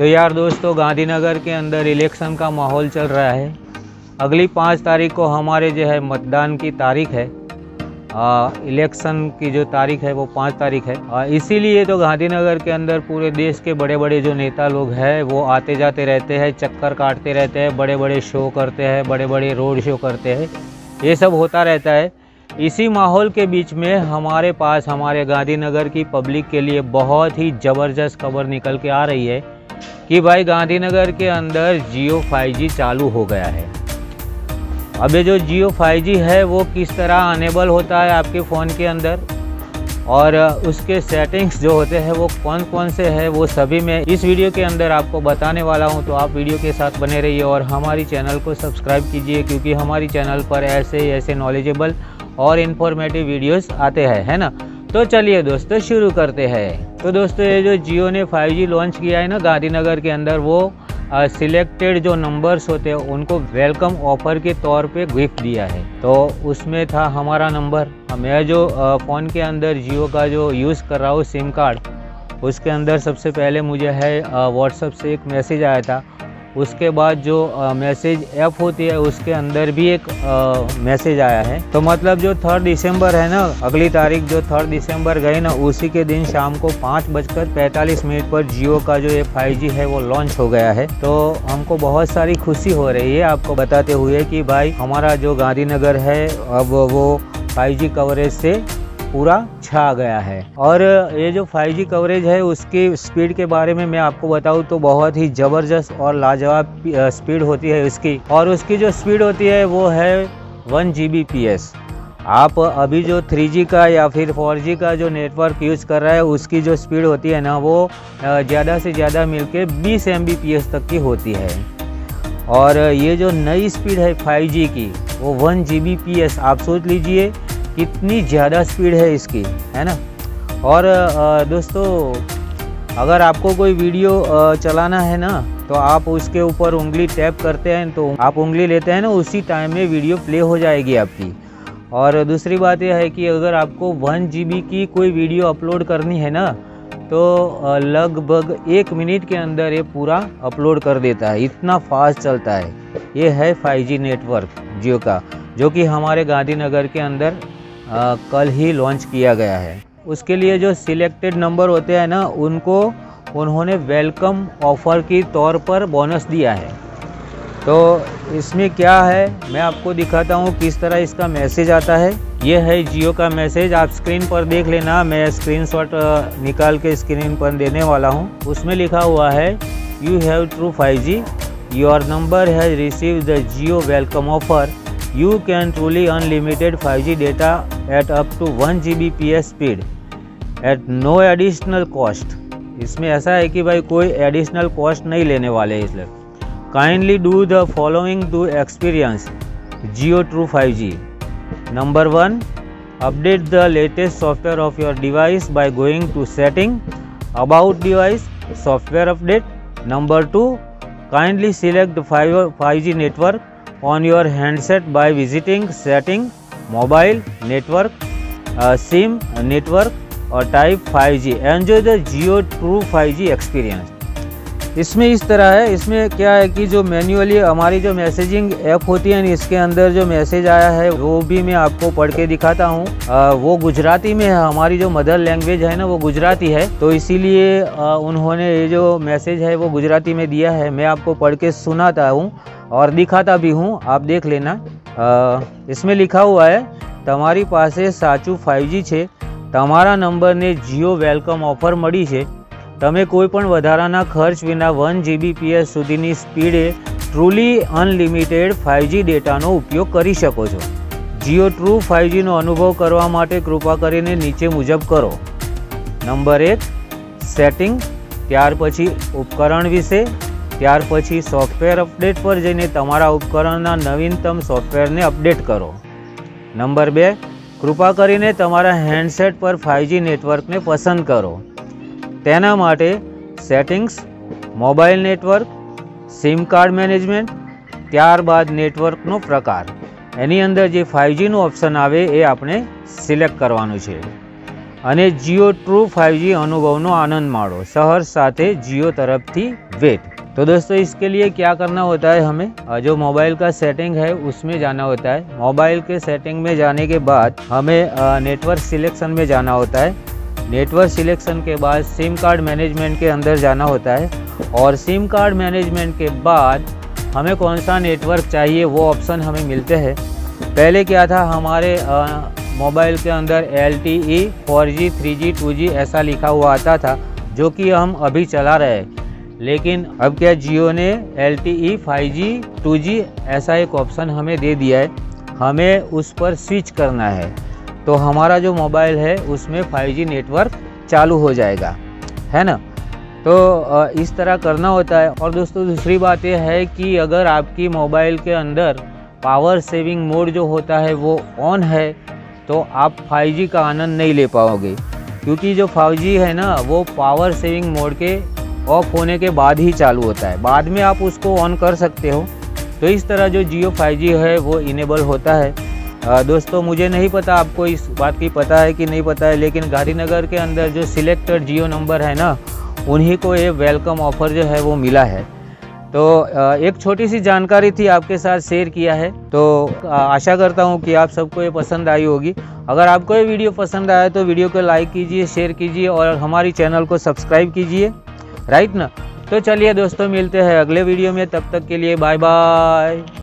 तो यार दोस्तों, गांधीनगर के अंदर इलेक्शन का माहौल चल रहा है। अगली पाँच तारीख को हमारे जो है मतदान की तारीख है। इलेक्शन की जो तारीख है वो पाँच तारीख है। इसीलिए तो गांधीनगर के अंदर पूरे देश के बड़े बड़े जो नेता लोग हैं, वो आते जाते रहते हैं, चक्कर काटते रहते हैं बड़े बड़े शो करते हैं बड़े बड़े रोड शो करते हैं। ये सब होता रहता है। इसी माहौल के बीच में हमारे पास, हमारे गांधीनगर की पब्लिक के लिए बहुत ही ज़बरदस्त खबर निकल के आ रही है। कि भाई गांधीनगर के अंदर जियो 5G चालू हो गया है। अब ये जो जियो 5G है, वो किस तरह अनेबल होता है आपके फ़ोन के अंदर? और उसके सेटिंग्स जो होते हैं, वो कौन कौन से हैं, वो सभी मैं इस वीडियो के अंदर आपको बताने वाला हूँ। तो आप वीडियो के साथ बने रहिए और हमारी चैनल को सब्सक्राइब कीजिए, क्योंकि हमारी चैनल पर ऐसे ऐसे नॉलेजेबल और इन्फॉर्मेटिव वीडियोस आते हैं, है ना? तो चलिए दोस्तों, शुरू करते हैं। तो दोस्तों, ये जो जियो ने 5G लॉन्च किया है ना, गांधीनगर के अंदर, वो सिलेक्टेड जो नंबर्स होते हैं, उनको वेलकम ऑफ़र के तौर पे गिफ्ट दिया है। तो उसमें था हमारा नंबर मैं जो फ़ोन के अंदर जियो का जो यूज़ कर रहा हूँ सिम कार्ड उसके अंदर सबसे पहले मुझे है व्हाट्सअप से एक मैसेज आया था। उसके बाद जो मैसेज ऐप होती है, उसके अंदर भी एक मैसेज आया है। तो मतलब जो थर्ड दिसंबर है ना, अगली तारीख जो थर्ड दिसंबर गई ना, उसी के दिन शाम को पाँच बजकर पैंतालीस मिनट पर जियो का जो ये फाइव है, वो लॉन्च हो गया है। तो हमको बहुत सारी खुशी हो रही है आपको बताते हुए कि भाई, हमारा जो गांधीनगर है, अब वो फाइव कवरेज से पूरा छा गया है। और ये जो 5G कवरेज है, उसकी स्पीड के बारे में मैं आपको बताऊँ तो बहुत ही ज़बरदस्त और लाजवाब स्पीड होती है उसकी और उसकी जो स्पीड होती है, वो है one G B P S आप अभी जो 3G का या फिर 4G का जो नेटवर्क यूज़ कर रहा है, उसकी जो स्पीड होती है ना, वो ज़्यादा से ज़्यादा मिलके 20 एम तक की होती है। और ये जो नई स्पीड है 5G की, वो वन जी आप सोच लीजिए कितनी ज़्यादा स्पीड है इसकी, है ना? और दोस्तों, अगर आपको कोई वीडियो चलाना है ना तो आप उसके ऊपर उंगली टैप करते हैं तो आप उंगली लेते हैं ना, उसी टाइम में वीडियो प्ले हो जाएगी आपकी। और दूसरी बात यह है कि अगर आपको वन जी की कोई वीडियो अपलोड करनी है ना तो लगभग एक मिनट के अंदर ये पूरा अपलोड कर देता है। इतना फास्ट चलता है। ये है 5G नेटवर्क जियो का, जो कि हमारे गांधीनगर के अंदर आ, कल ही लॉन्च किया गया है। उसके लिए जो सिलेक्टेड नंबर होते हैं ना उनको उन्होंने वेलकम ऑफ़र की तौर पर बोनस दिया है। तो इसमें क्या है मैं आपको दिखाता हूँ किस तरह इसका मैसेज आता है। ये है जियो का मैसेज आप स्क्रीन पर देख लेना। मैं स्क्रीनशॉट निकाल के स्क्रीन पर देने वाला हूँ। उसमें लिखा हुआ है you have true five G your number has receive the Jio welcome offer you can truly unlimited 5G data at up to 1 Gbps speed at no additional cost. इसमें ऐसा है कि भाई कोई एडिशनल कॉस्ट नहीं लेने वाले इसलिए kindly do the following to experience Jio true 5G number one update the latest software of your device by going to setting about device software update number two kindly select 5G network on your handset by visiting setting mobile network uh, sim network or type 5g enjoy the geo true 5g experience. इसमें इस तरह है इसमें क्या है कि जो manually हमारी जो मैसेजिंग ऐप होती है इसके अंदर जो मैसेज आया है वो भी मैं आपको पढ़ के दिखाता हूँ वो गुजराती में है हमारी जो मदर लैंग्वेज है ना वो गुजराती है तो इसीलिए उन्होंने ये जो मैसेज है वो गुजराती में दिया है मैं आपको पढ़ के सुनाता हूँ और दिखाता भी हूँ आप देख लेना आ, इसमें लिखा हुआ है તમારી પાસે સાચું ફાઇવજી છે તમારા નંબરને જીઓ વેલકમ ઓફર મળી છે તમે કોઈ પણ વધારાના ખર્ચ વિના વન જીબીપીએસ સુધીની સ્પીડે ટ્રુલી અનલિમિટેડ ફાઇવજી ડેટાનો ઉપયોગ કરી શકો છો. જીઓ ટ્રુ ફાઇવજીનો અનુભવ કરવા માટે કૃપા કરીને નીચે મુજબ કરો. નંબર એક સેટિંગ ત્યાર પછી ઉપકરણ વિશે, ત્યાર પછી સોફ્ટવેર અપડેટ પર જઈને તમારા ઉપકરણના નવીનતમ સોફ્ટવેરને અપડેટ કરો. નંબર બે, કૃપા કરીને તમારા હેન્ડસેટ પર ફાઇવજી નેટવર્કને પસંદ કરો. તેના માટે settings mobile network SIM card management ત્યારબાદ નેટવર્કનો પ્રકાર એની અંદર જે ફાઇવજીનું ઓપ્શન આવે એ આપણે સિલેક્ટ કરવાનું છે અને જીઓ ટ્રુ ફાઇવજી અનુભવનો આનંદ માણો શહર સાથે જીઓ તરફથી વેટ तो दोस्तों इसके लिए क्या करना होता है हमें जो मोबाइल का सेटिंग है उसमें जाना होता है मोबाइल के सेटिंग में जाने के बाद हमें नेटवर्क सिलेक्शन में जाना होता है नेटवर्क सिलेक्शन के बाद सिम कार्ड मैनेजमेंट के अंदर जाना होता है और सिम कार्ड मैनेजमेंट के बाद हमें कौन सा नेटवर्क चाहिए, वो ऑप्शन हमें मिलते हैं। पहले क्या था, हमारे मोबाइल के अंदर L T E four G, three G, two G ऐसा लिखा हुआ आता था, जो कि हम अभी चला रहे हैं। लेकिन अब क्या जियो ने L T E five G, two G ऐसा एक ऑप्शन हमें दे दिया है। हमें उस पर स्विच करना है। तो हमारा जो मोबाइल है उसमें 5G नेटवर्क चालू हो जाएगा। है ना? तो इस तरह करना होता है। और दोस्तों, दूसरी बात यह है कि अगर आपकी मोबाइल के अंदर पावर सेविंग मोड जो होता है वो ऑन है तो आप 5G का आनंद नहीं ले पाओगे। क्योंकि जो 5G है ना, वो पावर सेविंग मोड के ऑफ़ होने के बाद ही चालू होता है। बाद में आप उसको ऑन कर सकते हो। तो इस तरह जो जियो 5G है, वो इनेबल होता है। दोस्तों, मुझे नहीं पता, आपको इस बात की पता है कि नहीं पता है, लेकिन गांधीनगर के अंदर जो सिलेक्टेड जियो नंबर है ना, उन्हीं को ये वेलकम ऑफ़र जो है वो मिला है। तो एक छोटी सी जानकारी थी आपके साथ शेयर किया है तो आशा करता हूँ कि आप सबको ये पसंद आई होगी। अगर आपको ये वीडियो पसंद आया तो वीडियो को लाइक कीजिए शेयर कीजिए और हमारी चैनल को सब्सक्राइब कीजिए। राइट ना? तो चलिए दोस्तों, मिलते हैं अगले वीडियो में, तब तक के लिए बाय बाय